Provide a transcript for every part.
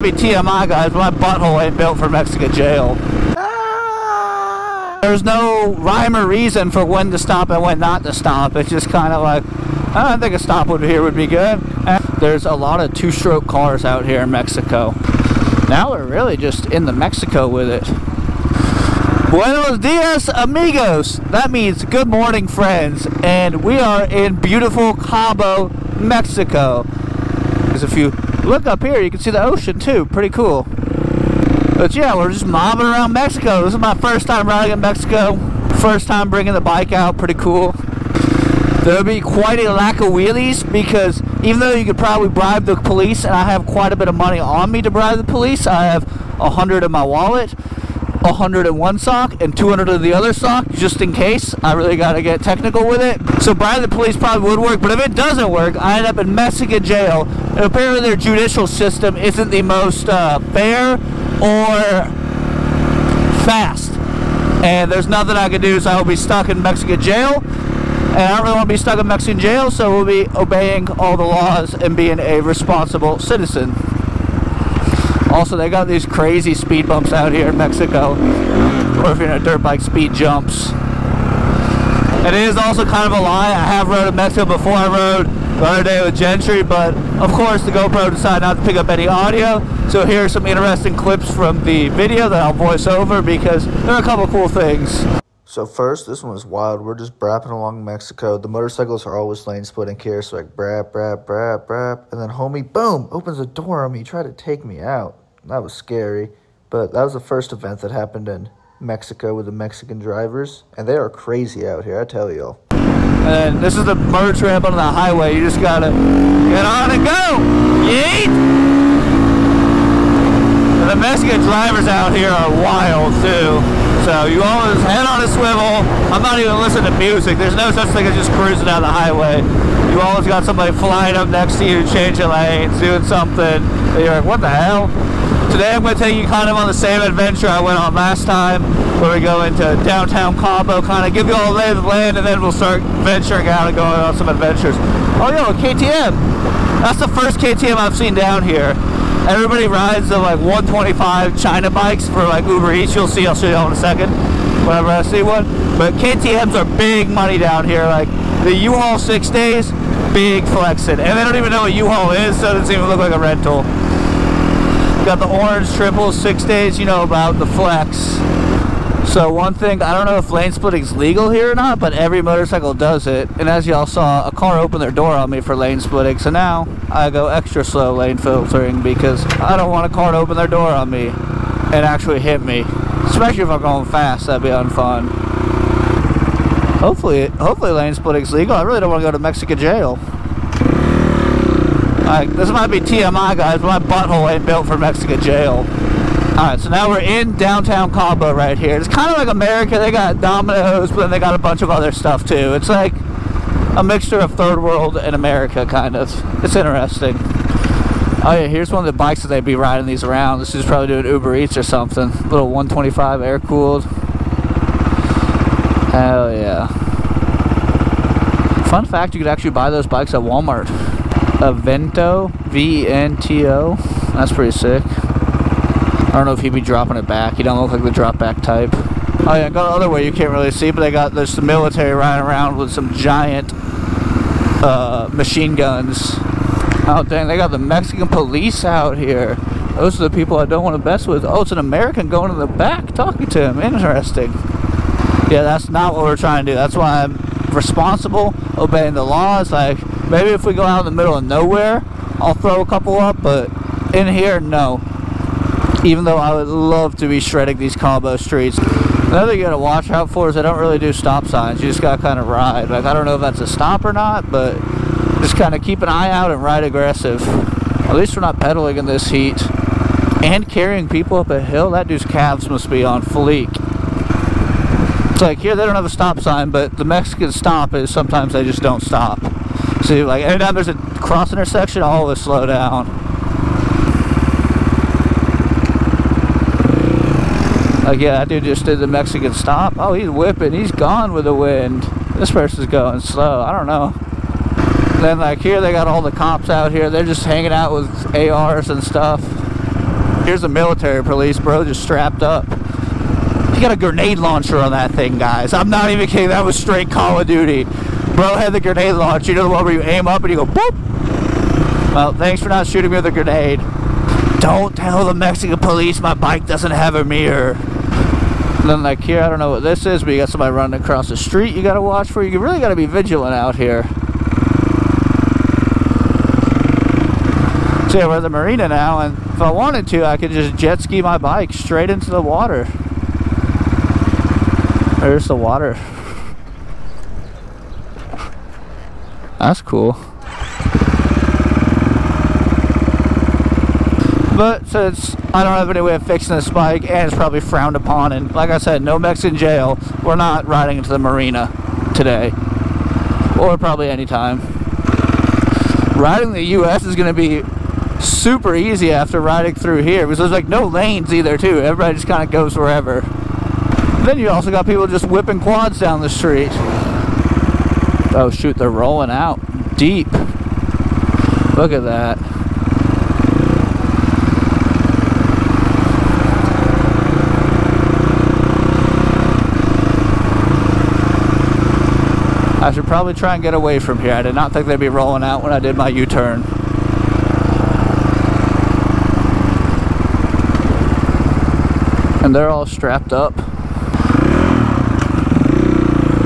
Be TMI guys, my butthole ain't built for Mexican jail. Ah! There's no rhyme or reason for when to stop and when not to stop. It's just kind of like, I think a stop would here would be good. And there's a lot of two-stroke cars out here in Mexico. Now we're really just in the Mexico with it. Buenos dias, amigos. That means good morning, friends. And we are in beautiful Cabo, Mexico. There's a few look up here, you can see the ocean too. Pretty cool. But yeah, we're just mobbing around Mexico. This is my first time riding in Mexico. First time bringing the bike out. Pretty cool. There'll be quite a lack of wheelies because even though you could probably bribe the police, and I have quite a bit of money on me to bribe the police, I have a hundred in my wallet. a 100 in one sock and 200 in the other sock just in case I really got to get technical with it so bribing the police probably would work but if it doesn't work I end up in Mexican jail apparently their judicial system isn't the most uh, fair or fast and there's nothing I can do so I'll be stuck in Mexican jail and I don't really want to be stuck in Mexican jail so we'll be obeying all the laws and being a responsible citizen also, they got these crazy speed bumps out here in Mexico. Or if you're in a dirt bike, speed jumps. It is also kind of a lie. I have rode in Mexico before. I rode the other day with Gentry, but of course the GoPro decided not to pick up any audio. So here are some interesting clips from the video that I'll voice over because there are a couple cool things. So first, this one was wild. We're just brapping along Mexico. The motorcycles are always lane splitting here, so like brap, brap, brap, brap. And then homie, boom, opens the door on me, tried to take me out. That was scary. But that was the first event that happened in Mexico with the Mexican drivers. And they are crazy out here, I tell y'all. And this is the merge trap on the highway. You just gotta get on and go. Yeet! The Mexican drivers out here are wild too. So you always head on a swivel. I'm not even listening to music. There's no such thing as just cruising down the highway. You always got somebody flying up next to you, changing lanes, doing something. You're like, what the hell? Today I'm going to take you kind of on the same adventure I went on last time, where we go into downtown Cabo, kind of give you all the lay of the land, and then we'll start venturing out and going on some adventures. Oh, yo, KTM. That's the first KTM I've seen down here. Everybody rides the like 125 China bikes for like Uber Eats. You'll see, I'll show you all in a second whenever I see one. But KTMs are big money down here. Like the U-Haul six days, big flexing. And they don't even know what U-Haul is, so it doesn't even look like a rental. Got the orange triple six days, you know about the flex. So one thing, I don't know if lane splitting is legal here or not, but every motorcycle does it. And as y'all saw, a car opened their door on me for lane splitting. So now I go extra slow lane filtering because I don't want a car to open their door on me and actually hit me. Especially if I'm going fast, that'd be unfun. Hopefully, hopefully lane splitting is legal. I really don't want to go to Mexican jail. Like, this might be TMI guys, but my butthole ain't built for Mexican jail. Alright, so now we're in downtown Cabo right here. It's kind of like America. They got Domino's, but then they got a bunch of other stuff too. It's like a mixture of third world and America, kind of. It's interesting. Oh yeah, here's one of the bikes that they'd be riding these around. This is probably doing Uber Eats or something. Little 125 air cooled. Hell yeah. Fun fact, you could actually buy those bikes at Walmart. Avento, V-E-N-T-O. V N T O. That's pretty sick. I don't know if he'd be dropping it back. He don't look like the drop back type. Oh yeah, go the other way you can't really see, but they got there's the military riding around with some giant uh, machine guns. Oh dang, they got the Mexican police out here. Those are the people I don't want to mess with. Oh, it's an American going in the back talking to him. Interesting. Yeah, that's not what we're trying to do. That's why I'm responsible, obeying the laws. Like, maybe if we go out in the middle of nowhere, I'll throw a couple up, but in here, no even though I would love to be shredding these Cabo streets. Another thing you gotta watch out for is I don't really do stop signs. You just gotta kind of ride. Like, I don't know if that's a stop or not, but just kind of keep an eye out and ride aggressive. At least we're not pedaling in this heat. And carrying people up a hill, that dude's calves must be on fleek. It's like, here they don't have a stop sign, but the Mexican stop is sometimes they just don't stop. See, like, anytime there's a cross intersection, all of us slow down. Like, yeah, that dude just did the Mexican stop. Oh, he's whipping. He's gone with the wind. This person's going slow. I don't know. Then, like, here they got all the cops out here. They're just hanging out with ARs and stuff. here's the military police, bro, just strapped up. He got a grenade launcher on that thing, guys. I'm not even kidding. That was straight Call of Duty. Bro had the grenade launcher. You know the one where you aim up and you go boop? Well, thanks for not shooting me with a grenade. Don't tell the Mexican police my bike doesn't have a mirror. Then like here, I don't know what this is, but you got somebody running across the street you gotta watch for. You really gotta be vigilant out here. So yeah, we're at the marina now, and if I wanted to, I could just jet ski my bike straight into the water. There's the water. That's cool. But since I don't have any way of fixing this bike, and it's probably frowned upon, and like I said, no Mexican jail, we're not riding into the marina today. Or probably anytime. Riding the US is going to be super easy after riding through here because there's like no lanes either too. Everybody just kind of goes wherever. Then you also got people just whipping quads down the street. Oh shoot they're rolling out deep. Look at that I should probably try and get away from here. I did not think they'd be rolling out when I did my U-turn. and they're all strapped up.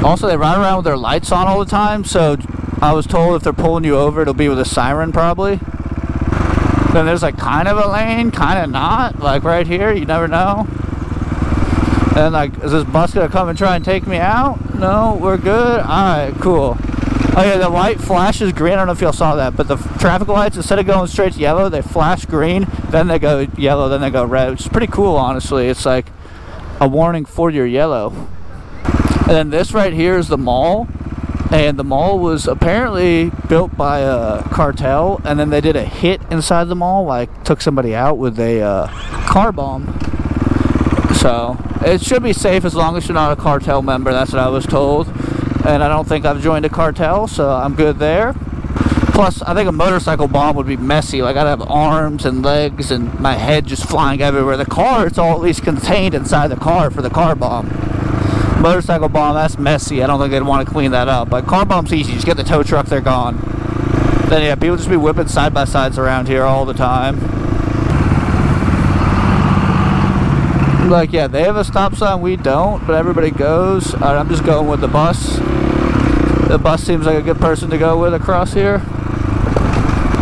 Also, they run around with their lights on all the time, so I was told if they're pulling you over, it'll be with a siren probably. Then there's like kind of a lane, kind of not, like right here, you never know. And like, is this bus gonna come and try and take me out? No, we're good? Alright, cool. Oh yeah, the light flashes green. I don't know if y'all saw that, but the traffic lights, instead of going straight to yellow, they flash green, then they go yellow, then they go red, is pretty cool, honestly. It's like a warning for your yellow. And then this right here is the mall. And the mall was apparently built by a cartel, and then they did a hit inside the mall, like took somebody out with a uh, car bomb. So it should be safe as long as you're not a cartel member. That's what I was told and I don't think I've joined a cartel, so I'm good there. Plus, I think a motorcycle bomb would be messy. Like, I'd have arms and legs and my head just flying everywhere. The car, it's all at least contained inside the car for the car bomb. Motorcycle bomb, that's messy. I don't think they'd want to clean that up. But car bomb's easy. Just get the tow truck, they're gone. Then, yeah, people just be whipping side-by-sides around here all the time. Mm-hmm. like, yeah, they have a stop sign, we don't, but everybody goes. Right, I'm just going with the bus. The bus seems like a good person to go with across here.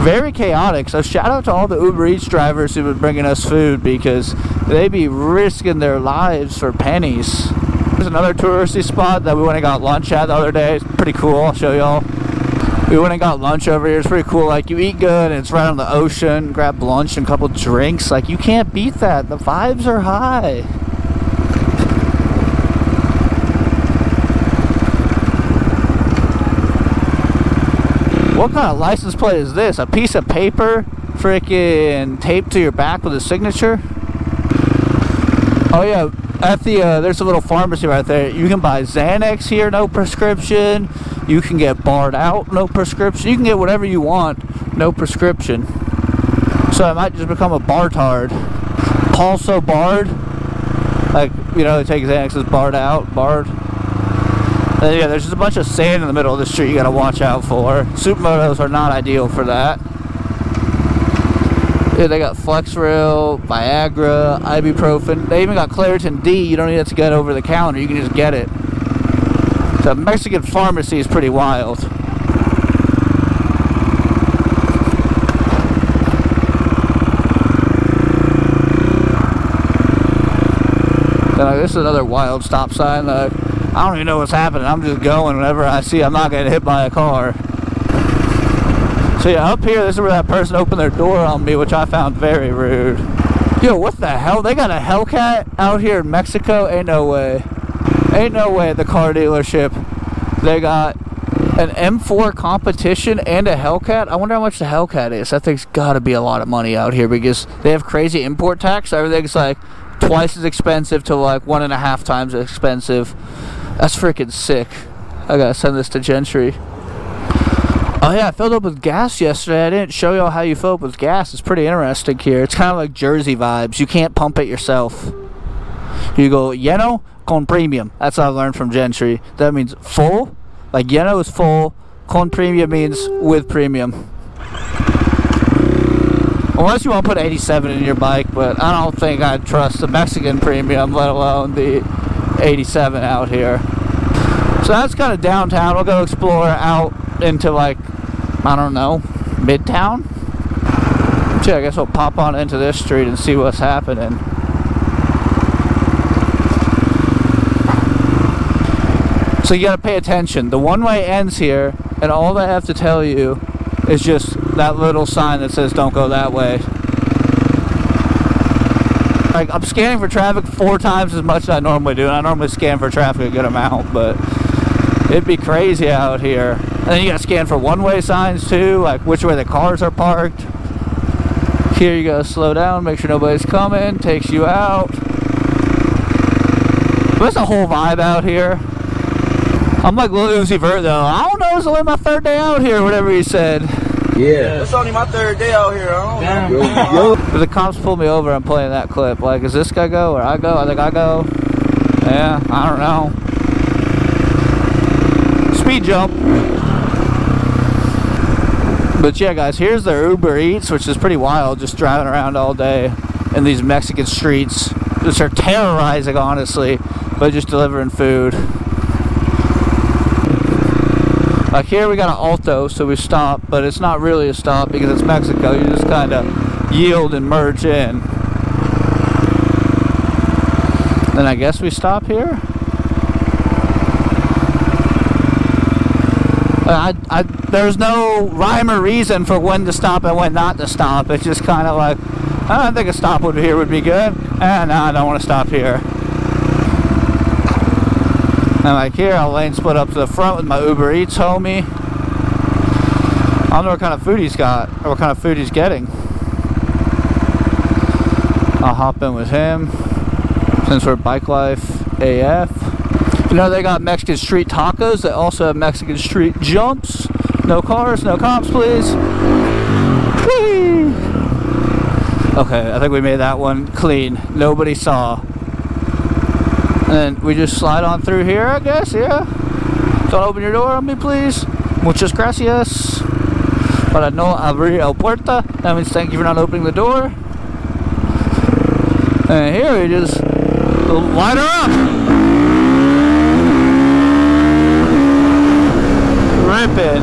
Very chaotic, so shout out to all the Uber Eats drivers who've been bringing us food because they be risking their lives for pennies. There's another touristy spot that we went and got lunch at the other day. It's pretty cool, I'll show y'all we went and got lunch over here. It's pretty cool. Like you eat good, and it's right on the ocean. Grab lunch and a couple drinks. Like you can't beat that. The vibes are high. What kind of license plate is this? A piece of paper, freaking taped to your back with a signature? Oh yeah, at the uh, there's a little pharmacy right there. You can buy Xanax here, no prescription. You can get barred out, no prescription. You can get whatever you want, no prescription. So I might just become a bartard. Also barred. Like, you know, they take Xanax as barred out, barred. And yeah, there's just a bunch of sand in the middle of the street you gotta watch out for. Supermotos are not ideal for that. Yeah, they got Flexeril, Viagra, ibuprofen. They even got Claritin D. You don't need it to get over the counter. You can just get it. The Mexican pharmacy is pretty wild. this is another wild stop sign. I don't even know what's happening. I'm just going whenever I see I'm not getting hit by a car. So yeah, up here, this is where that person opened their door on me, which I found very rude. Yo, what the hell? They got a Hellcat out here in Mexico? Ain't no way. Ain't no way at the car dealership. They got an M4 competition and a Hellcat. I wonder how much the Hellcat is. That thing's got to be a lot of money out here because they have crazy import tax. Everything's like twice as expensive to like one and a half times expensive. That's freaking sick. I gotta send this to Gentry. Oh yeah, I filled up with gas yesterday. I didn't show y'all how you fill up with gas. It's pretty interesting here. It's kind of like Jersey vibes. You can't pump it yourself. You go lleno con premium. That's what I learned from Gentry. That means full. Like lleno is full. Con premium means with premium. Unless you want to put 87 in your bike, but I don't think I'd trust the Mexican premium, let alone the 87 out here. So that's kind of downtown. We'll go explore out into like, I don't know, Midtown. Gee, I guess we'll pop on into this street and see what's happening. So you gotta pay attention. The one way ends here, and all I have to tell you is just that little sign that says don't go that way. Like I'm scanning for traffic four times as much as I normally do, and I normally scan for traffic a good amount, but it'd be crazy out here. And then you gotta scan for one-way signs too, like which way the cars are parked. Here you gotta slow down, make sure nobody's coming, takes you out. There's a whole vibe out here. I'm like Lil Uzi Vert though. I don't know, it's only my third day out here, whatever he said. Yeah. It's only my third day out here. I don't know. Yo, If the cops pull me over, I'm playing that clip. Like, is this guy go or I go? I think I go. Yeah, I don't know. Speed jump. But yeah, guys, here's their Uber Eats, which is pretty wild, just driving around all day in these Mexican streets, which are terrorizing, honestly, but just delivering food. Like here we got an Alto, so we stop, but it's not really a stop because it's Mexico. You just kind of yield and merge in. Then I guess we stop here. Uh, I, I, there's no rhyme or reason for when to stop and when not to stop. It's just kind of like, I think a stop would here would be good, and I don't want to stop here. And like here, I'll lane split up to the front with my Uber Eats homie. I don't know what kind of food he's got, or what kind of food he's getting. I'll hop in with him, since we're Bike Life AF. You know, they got Mexican street tacos. They also have Mexican street jumps. No cars, no cops, please. Whee! Okay, I think we made that one clean. Nobody saw. And we just slide on through here, I guess, yeah? Don't open your door on me, please. Muchas gracias. Para no abrir el puerta. That means thank you for not opening the door. And here we just light her up. Ripping.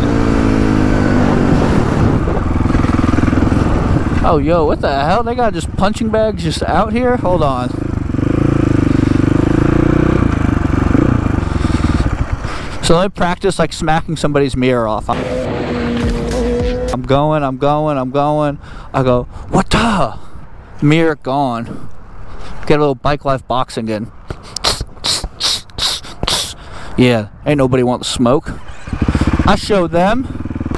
Oh, yo, what the hell? They got just punching bags just out here? Hold on. So let me practice like smacking somebody's mirror off. I'm going, I'm going, I'm going. I go, what the? Mirror gone. Get a little bike life boxing in. Yeah, ain't nobody want to smoke. I showed them,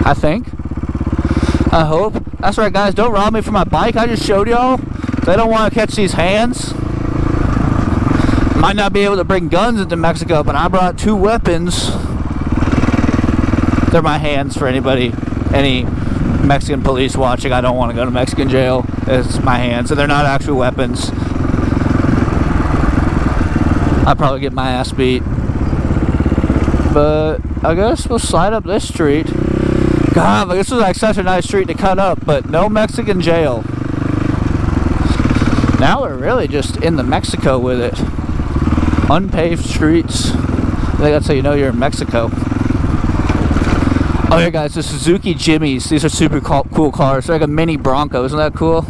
I think. I hope. That's right, guys. Don't rob me for my bike. I just showed y'all. They don't want to catch these hands. Might not be able to bring guns into Mexico, but I brought two weapons. They're my hands for anybody, any Mexican police watching. I don't want to go to Mexican jail. It's my hands, and they're not actual weapons. I'd probably get my ass beat. But I guess we'll slide up this street. God, this is like such a nice street to cut up, but no Mexican jail. Now we're really just in the Mexico with it. Unpaved streets. I think that's how you know you're in Mexico. Oh yeah guys, the Suzuki Jimnys. These are super cool cars. They're like a mini Bronco. Isn't that cool?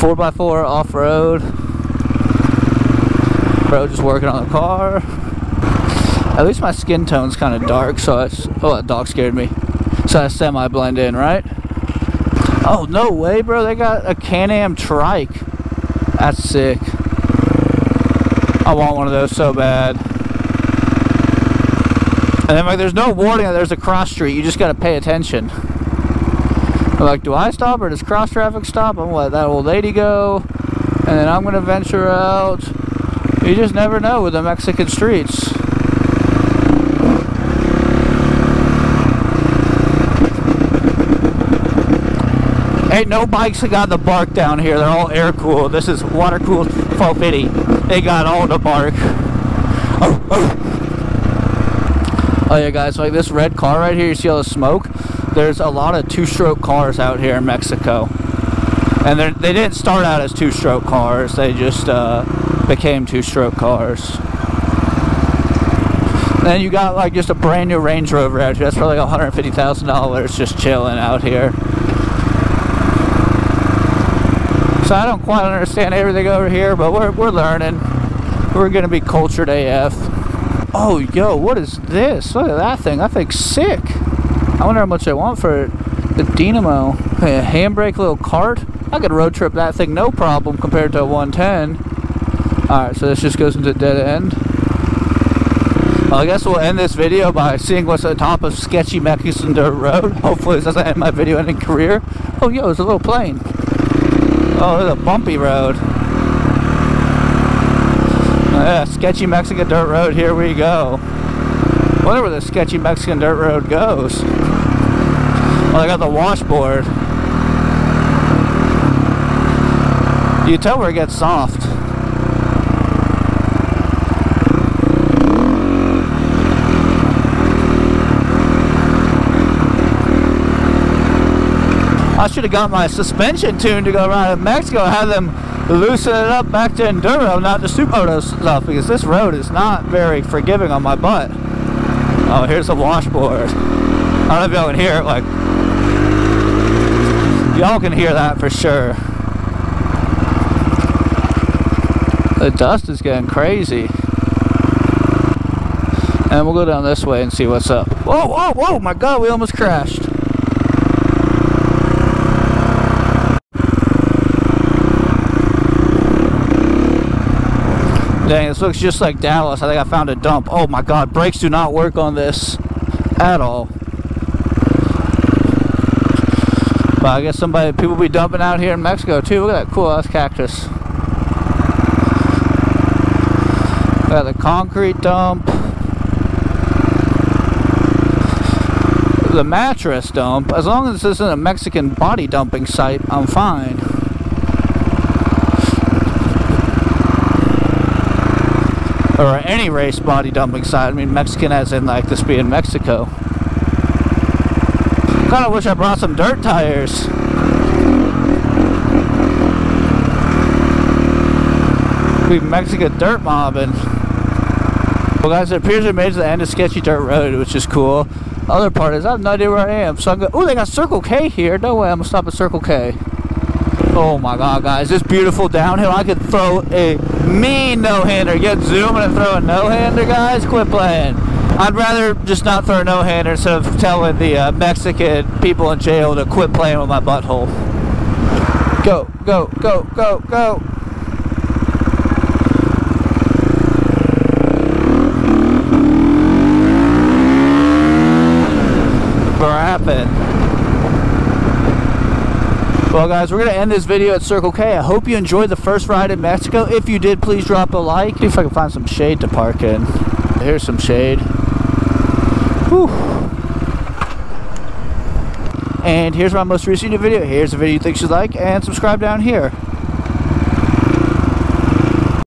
4x4 off-road. Bro just working on the car. At least my skin tone's kind of dark, so it's... Oh, that dog scared me. So I semi-blend in, right? Oh, no way, bro. They got a Can-Am trike. That's sick. I want one of those so bad. And then like there's no warning that there's a cross street. You just gotta pay attention. I'm like, do I stop or does cross traffic stop? I'm gonna let that old lady go. And then I'm gonna venture out. You just never know with the Mexican streets. Ain't no bikes that got the bark down here. They're all air cooled. This is water cooled 450. They got all the bark. Oh, oh. oh yeah, guys. Like this red car right here. You see all the smoke? There's a lot of two-stroke cars out here in Mexico, and they didn't start out as two-stroke cars. They just uh, became two-stroke cars. Then you got like just a brand new Range Rover out here. That's like $150,000 just chilling out here. So I don't quite understand everything over here, but we're, we're learning. We're going to be cultured AF. Oh, yo, what is this? Look at that thing. That thing's sick. I wonder how much they want for it. The Dynamo. A handbrake little cart. I could road trip that thing no problem compared to a 110. Alright, so this just goes into dead end. Well, I guess we'll end this video by seeing what's at the top of sketchy Mexican dirt road. Hopefully this doesn't end my video ending career. Oh, yo, it's a little plane. Oh, there's a bumpy road. Yeah, sketchy Mexican dirt road, here we go. Wonder where the sketchy Mexican dirt road goes. Well, I got the washboard. You tell where it gets soft. I should have got my suspension tuned to go around in Mexico have them loosen it up back to enduro, not the supermoto stuff, because this road is not very forgiving on my butt. Oh, here's a washboard. I don't know if y'all can hear it, like, y'all can hear that for sure. The dust is getting crazy. And we'll go down this way and see what's up. Whoa, whoa, whoa, my God, we almost crashed. Dang, this looks just like Dallas. I think I found a dump. Oh my god, brakes do not work on this at all. But I guess somebody, people be dumping out here in Mexico too. Look at that cool ass cactus. Got the concrete dump. The mattress dump. As long as this isn't a Mexican body dumping site, I'm fine. or any race body dumping site. I mean, Mexican as in like this being Mexico. Kind of wish I brought some dirt tires. We Mexican dirt mobbing. Well guys, it appears we made it to the end of Sketchy Dirt Road, which is cool. other part is I have no idea where I am. So I'm going, oh, they got Circle K here. No way, I'm gonna stop at Circle K. Oh my god, guys, this beautiful downhill. I could throw a mean no-hander. Get zooming and throw a no-hander, guys. Quit playing. I'd rather just not throw a no-hander instead of telling the uh, Mexican people in jail to quit playing with my butthole. Go, go, go, go, go. Well guys, we're going to end this video at Circle K. I hope you enjoyed the first ride in Mexico. If you did, please drop a like. See if I can find some shade to park in. Here's some shade. Whew. And here's my most recent video. Here's a video you think you like and subscribe down here.